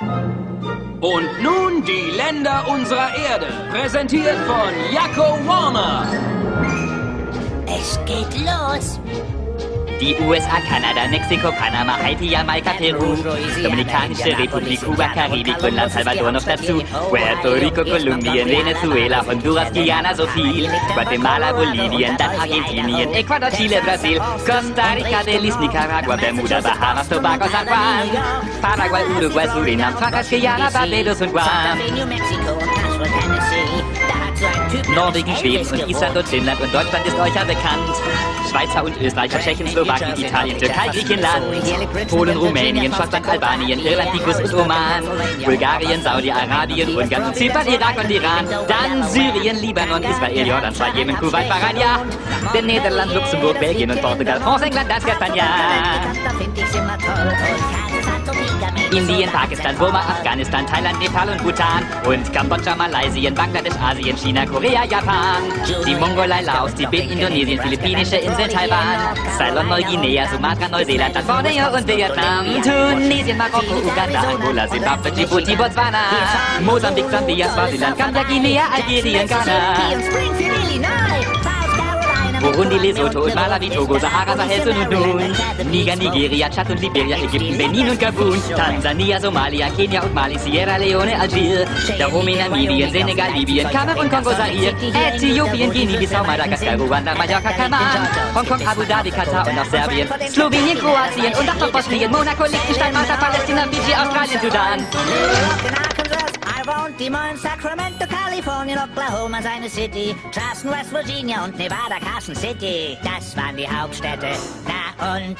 Und nun die Länder unserer Erde, präsentiert von Jaco Warner. Es geht los. Die USA, Kanada, Mexiko, Panama, Haiti, Jamaika, Peru, Dominikanische Republik, Kuba, Karibik, Grönland, Salvador noch dazu, Puerto Rico, Kolumbien, Venezuela, Honduras, Guyana, so viel, Guatemala, Bolivien, dann Argentinien, Ecuador, Chile, Brasil, Costa Rica, Belize, Nicaragua, Bermuda, Bahamas, Tobago, San Juan, Paraguay, Uruguay, Surinam, Frankreich, Guyana, Barbados und Guam. Norwegen, Schweden und Island und Finnland und Deutschland ist euch ja bekannt. Schweizer und Österreicher, Tschechien, Slowakien, Italien, Türkei, Griechenland. Polen, Rumänien, Schottland, Albanien, Irland, Tigris und Oman. Bulgarien, Saudi-Arabien, Ungarn und Zypern, Irak und Iran. Dann Syrien, Libanon, Israel, Jordan, zwei Jemen, Kuwait, Bahrain, ja. Den Niederland, Luxemburg, Belgien und Portugal, France, England, Danska, Spanien. Da find ich's immer toll. Indien, Pakistan, Burma, Afghanistan, Thailand, Nepal und Bhutan und Kambodscha, Malaysia, Bangladesch, Asien, China, Korea, Japan, die Mongolei, Laos, Tibet, Indonesien, Philippinische Insel, Taiwan, Ceylon, Neuguinea, Sumatra, Neuseeland, Borneo und Vietnam, Tunesien, Marokko, Uganda, Angola, Zimbabwe, Djibouti, Botswana, Mosambik, Sambia, Swasiland, Gambia, Guinea, Algerien, Ghana. Burundi, Lesotho und Malawi, Togo, Sahara, Sahel, Sun und Nun. Niger, Nigeria, Tschad und Liberia, Ägypten, Benin und Gabun. Tansania, Somalia, Kenia und Mali, Sierra Leone, Algier. Dahomey, Namibien, Senegal, Libyen, Kamerun, Kongo, Zaire. Äthiopien, Guinea, Bissau, Madagaskar, Ruanda, Mallorca, Kaman. Hongkong, Abu Dhabi, Katar und auch Serbien. Slowenien, Kroatien und auch noch Bosnien, Monaco, Liechtenstein, Malta, Palästina, Fiji, Australien, Sudan. Und Des Moines, Sacramento, Kalifornien, Oklahoma, seine City, Charleston, West Virginia und Nevada, Carson City. Das waren die Hauptstädte. Na und?